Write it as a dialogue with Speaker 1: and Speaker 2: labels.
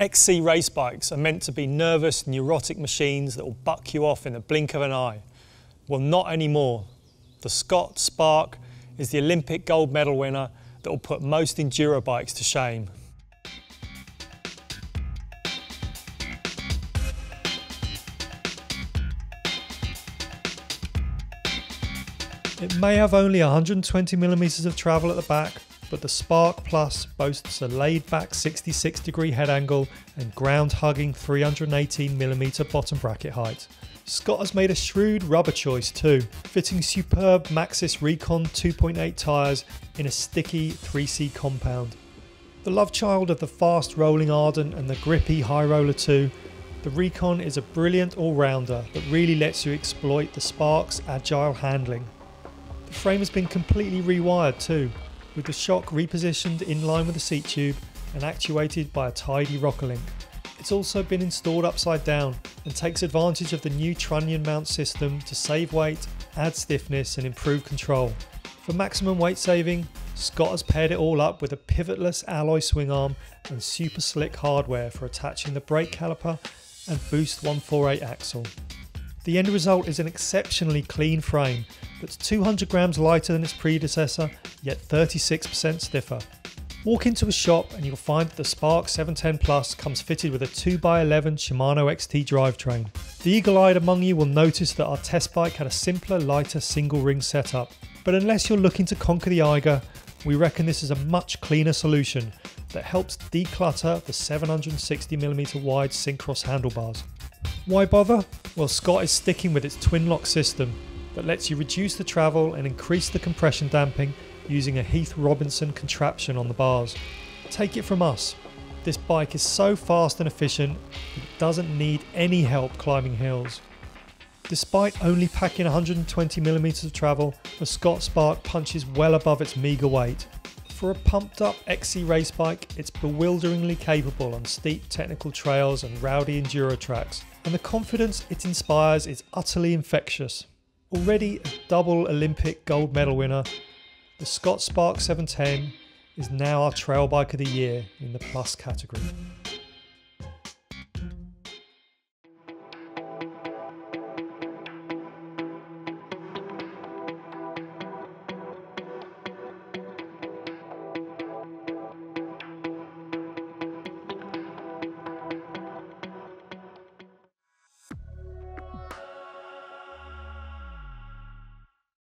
Speaker 1: XC race bikes are meant to be nervous, neurotic machines that will buck you off in the blink of an eye. Well, not anymore. The Scott Spark is the Olympic gold medal winner that will put most enduro bikes to shame. It may have only 120 millimeters of travel at the back, but the Spark Plus boasts a laid-back 66 degree head angle and ground-hugging 318mm bottom bracket height. Scott has made a shrewd rubber choice too, fitting superb Maxxis Recon 2.8 tyres in a sticky 3C compound. The love child of the fast rolling Ardent and the grippy High Roller 2, the Recon is a brilliant all-rounder that really lets you exploit the Spark's agile handling. The frame has been completely rewired too, with the shock repositioned in line with the seat tube and actuated by a tidy rocker link. It's also been installed upside down and takes advantage of the new trunnion mount system to save weight, add stiffness and improve control. For maximum weight saving, Scott has paired it all up with a pivotless alloy swing arm and super slick hardware for attaching the brake caliper and Boost 148 axle. The end result is an exceptionally clean frame that's 200 grams lighter than its predecessor, yet 36% stiffer. Walk into a shop and you'll find that the Spark 710 Plus comes fitted with a 2x11 Shimano XT drivetrain. The eagle-eyed among you will notice that our test bike had a simpler, lighter single ring setup. But unless you're looking to conquer the Eiger, we reckon this is a much cleaner solution that helps declutter the 760mm wide Syncross handlebars. Why bother? Well, Scott is sticking with its TwinLoc system that lets you reduce the travel and increase the compression damping using a Heath Robinson contraption on the bars. Take it from us. This bike is so fast and efficient, it doesn't need any help climbing hills. Despite only packing 120mm of travel, the Scott Spark punches well above its meagre weight. For a pumped up XC race bike, it's bewilderingly capable on steep technical trails and rowdy enduro tracks, and the confidence it inspires is utterly infectious. Already a double Olympic gold medal winner, the Scott Spark 710 is now our trail bike of the year in the plus category.